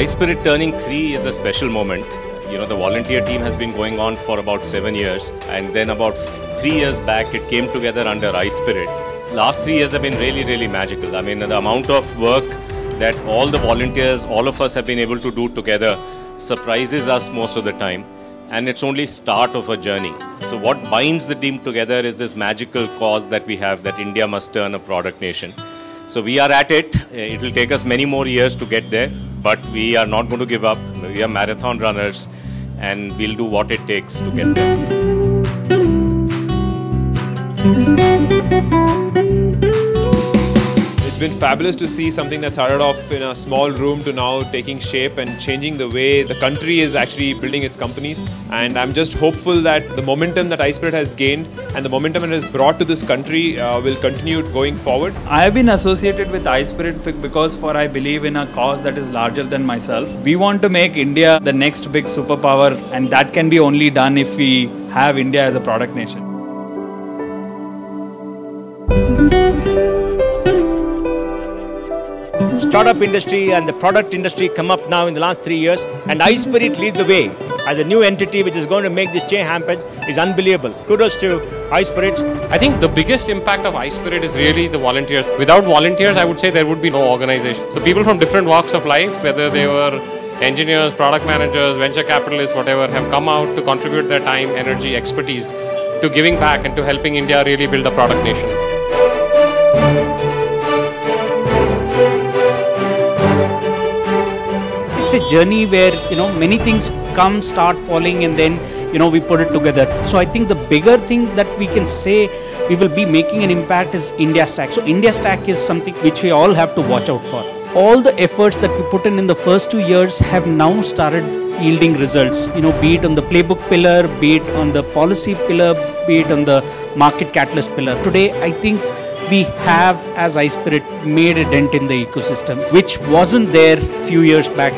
iSPIRT turning three is a special moment. You know, the volunteer team has been going on for about seven years, and then about three years back, it came together under iSPIRT. Last three years have been really, really magical. I mean, the amount of work that all the volunteers, all of us have been able to do together surprises us most of the time. And it's only start of a journey. So what binds the team together is this magical cause that we have that India must turn a product nation. So we are at it. It will take us many more years to get there, but we are not going to give up. We are marathon runners and we'll do what it takes to get there. It's been fabulous to see something that started off in a small room to now taking shape and changing the way the country is actually building its companies. And I'm just hopeful that the momentum that iSPIRT has gained and the momentum it has brought to this country uh, will continue going forward. I have been associated with iSPIRT because for I believe in a cause that is larger than myself. We want to make India the next big superpower and that can be only done if we have India as a product nation. Startup industry and the product industry come up now in the last three years and iSPIRT leads the way as a new entity which is going to make this change happen is unbelievable. Kudos to iSPIRT. I think the biggest impact of iSPIRT is really the volunteers. Without volunteers, I would say there would be no organization. So people from different walks of life, whether they were engineers, product managers, venture capitalists, whatever, have come out to contribute their time, energy, expertise to giving back and to helping India really build a product nation. It's a journey where you know many things come start falling and then you know we put it together. So i think the bigger thing that we can say we will be making an impact is india stack. So india stack is something which we all have to watch out for. All the efforts that we put in in the first two years have now started yielding results. You know be it on the playbook pillar be it on the policy pillar be it on the market catalyst pillar. Today i think we have, as iSPIRT, made a dent in the ecosystem, which wasn't there a few years back.